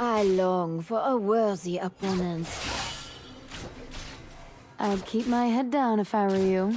I long for a worthy opponent. I'd keep my head down if I were you.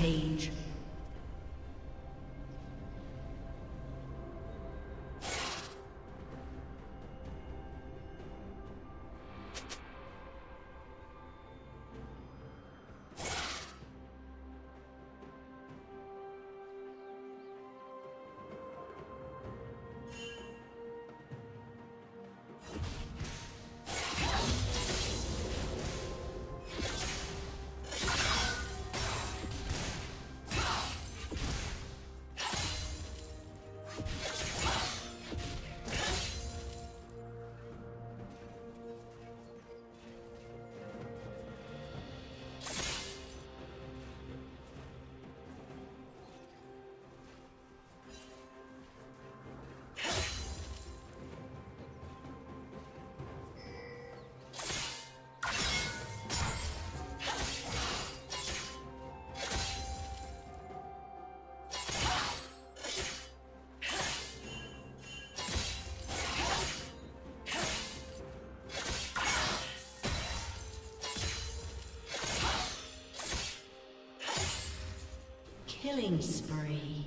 Rampage. Killing spree.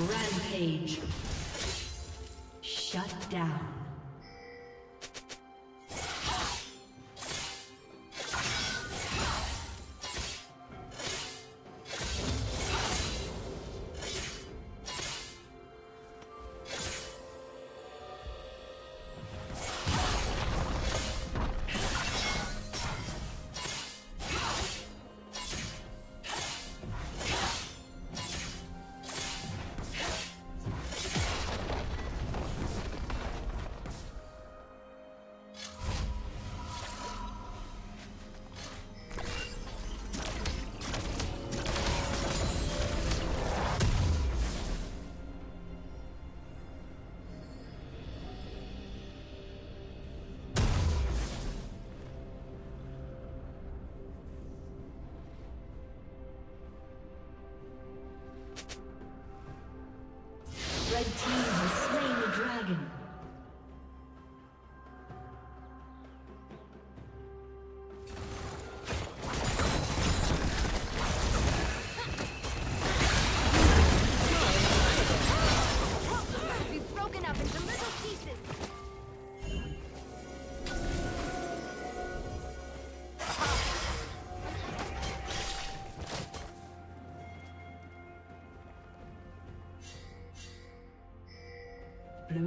Rampage. Shut down.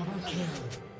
Double kill.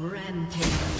Rampage.